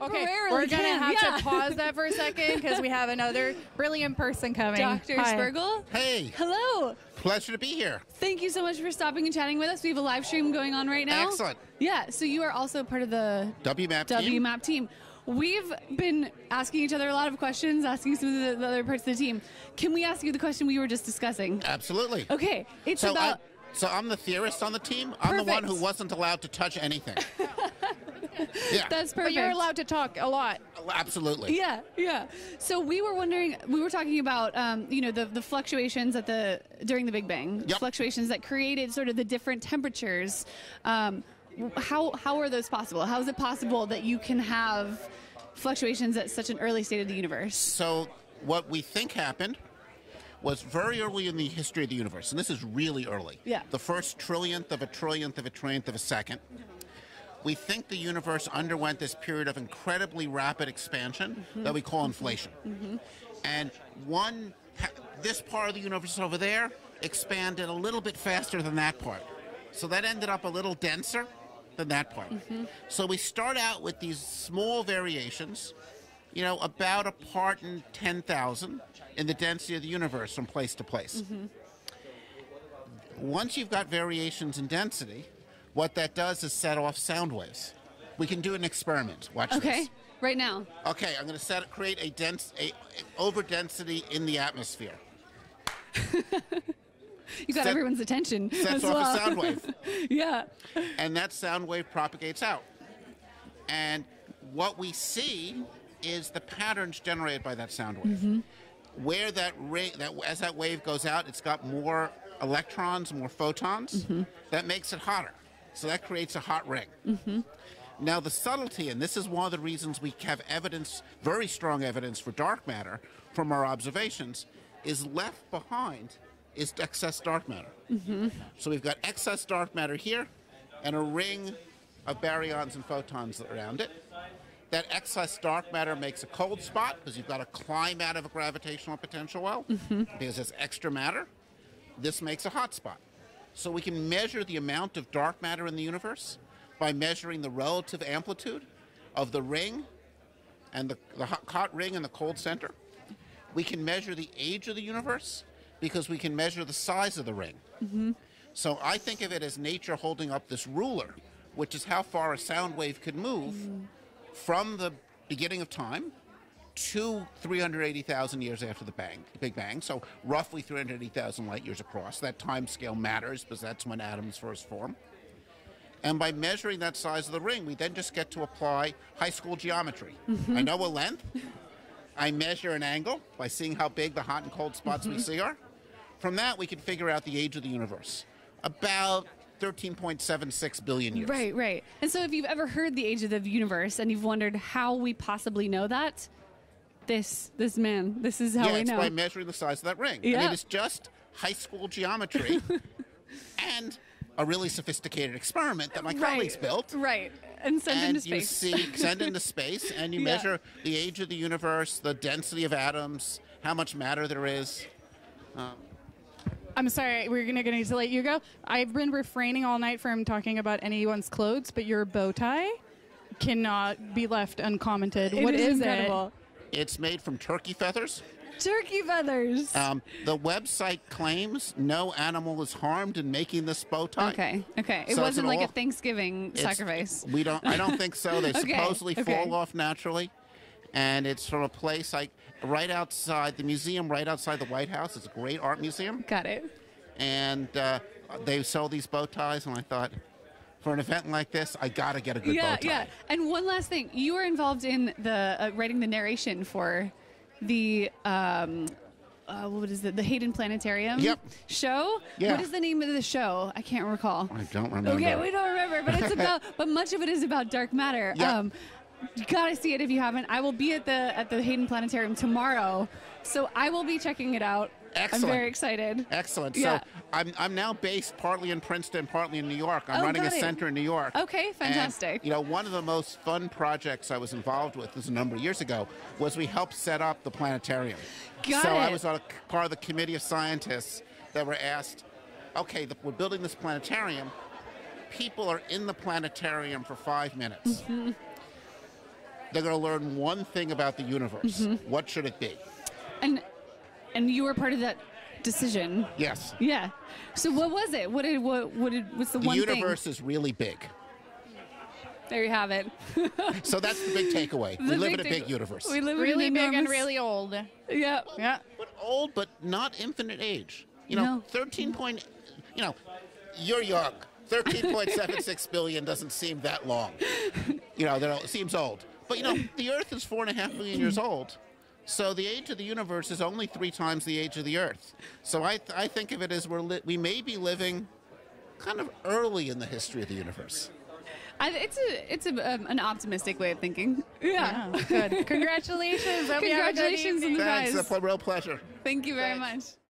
temporarily we're gonna can, have yeah. to pause that for a second because we have another brilliant person coming. Dr. Hi. Spergel. Hey, Hello. pleasure to be here. Thank you so much for stopping and chatting with us. We have a live stream going on right now. Excellent. Yeah, so you are also part of the WMAP team. WMAP team. We've been asking each other a lot of questions, asking some of the, the other parts of the team. Can we ask you the question we were just discussing? Absolutely. Okay, it's So, about. I, so I'm the theorist on the team. I'm the one who wasn't allowed to touch anything. yeah, that's perfect. But you're allowed to talk a lot. absolutely. Yeah, yeah. So we were wondering, we were talking about, um, you know, the, the fluctuations at the during the Big Bang, Yep. fluctuations that created sort of the different temperatures. Um, how how are those possible? How is it possible that you can have fluctuations at such an early state of the universe? So what we think happened was very early in the history of the universe, and this is really early. Yeah. The first trillionth of a trillionth of a trillionth of a second. We think the universe underwent this period of incredibly rapid expansion mm-hmm. that we call inflation. Mm-hmm. Mm-hmm. And one, this part of the universe over there expanded a little bit faster than that part. So that ended up a little denser than that part. So we start out with these small variations, you know, about a part in 10,000 in the density of the universe from place to place. Once you've got variations in density, what that does is set off sound waves. We can do an experiment. Watch Okay, this. Okay. Right now. Okay, I'm going to set create a dense a, a over density in the atmosphere. You got Set- everyone's attention. Sets off well. a sound wave. yeah. and that sound wave propagates out. And what we see is the patterns generated by that sound wave. Mm-hmm. Where that ray, that as that wave goes out, it's got more electrons, more photons. Mm-hmm. That makes it hotter. So that creates a hot ring. Mm-hmm. Now the subtlety, and this is one of the reasons we have evidence, very strong evidence for dark matter from our observations, is left behind is excess dark matter. Mm-hmm. So we've got excess dark matter here and a ring of baryons and photons around it. That excess dark matter makes a cold spot because you've got to climb out of a gravitational potential well mm-hmm. because it's extra matter. This makes a hot spot. So we can measure the amount of dark matter in the universe by measuring the relative amplitude of the ring and the, the hot, hot ring and the cold center. We can measure the age of the universe because we can measure the size of the ring. Mm-hmm. So I think of it as nature holding up this ruler, which is how far a sound wave could move mm-hmm. from the beginning of time to 380,000 years after the bang, Big Bang. So roughly 380,000 light years across. That time scale matters because that's when atoms first form. And by measuring that size of the ring, we then just get to apply high school geometry. Mm-hmm. I know a length. I measure an angle by seeing how big the hot and cold spots we mm-hmm. see are. From that, we can figure out the age of the universe. About 13.76 billion years. Right, right. And so if you've ever heard the age of the universe and you've wondered how we possibly know that, this this man, this is how yeah, we it's know. by measuring the size of that ring. I Yeah. mean, it's just high school geometry and a really sophisticated experiment that my colleagues built. Right. And send and into you space. see, send into space, and you Yeah. measure the age of the universe, the density of atoms, how much matter there is. Um, I'm sorry, we're gonna, gonna need to let you go. I've been refraining all night from talking about anyone's clothes, but your bow tie cannot be left uncommented. It what is is, incredible. It's made from turkey feathers. Turkey feathers. Um, the website claims no animal is harmed in making this bow tie. okay. Okay. It So wasn't like a Thanksgiving sacrifice. We don't. I don't think so. They Okay, supposedly okay. fall off naturally, and it's from a place like right outside the museum, right outside the White House. It's a great art museum, Got it. and uh, they sell these bow ties. And I thought, for an event like this, I gotta get a good yeah, bow tie. yeah. And one last thing, you were involved in the uh, writing the narration for the um, uh, what is it? The Hayden Planetarium Yep. show. Yeah. What is the name of the show? I can't recall. I don't remember. Okay, we don't remember, but it's about. but much of it is about dark matter. Yep. Um, you gotta see it if you haven't. I will be at the at the Hayden Planetarium tomorrow, so I will be checking it out. Excellent. I'm very excited. Excellent. Yeah. So I'm, I'm now based partly in Princeton, partly in New York. I'm Oh, running a it. center in New York. Okay, And, fantastic. you know, one of the most fun projects I was involved with this is a number of years ago was we helped set up the planetarium. Got so I was on a, part of the committee of scientists that were asked, okay, the, we're building this planetarium. People are in the planetarium for five minutes. Mm-hmm. they're going to learn one thing about the universe. Mm-hmm. What should it be? And and you were part of that decision. Yes. Yeah. So what was it? What did what what did what's the, The one universe is really big. There you have it. So that's the big takeaway. we live in a big universe. We live Really in an big and really old. Yeah. Yeah. But old, but not infinite age. You know, No. 13 point, you know, you're young. 13.76 billion doesn't seem that long. You know, that it seems old. But, you know, the Earth is four and a half million years old. So the age of the universe is only three times the age of the Earth. So I, th- I think of it as we're li- we may be living kind of early in the history of the universe. I, it's a it's a, um, an optimistic way of thinking. Yeah. Yeah. Good. Congratulations. Hope you have a good Congratulations on evening. the Thanks, prize. a real pleasure. Thank you very Thanks. much.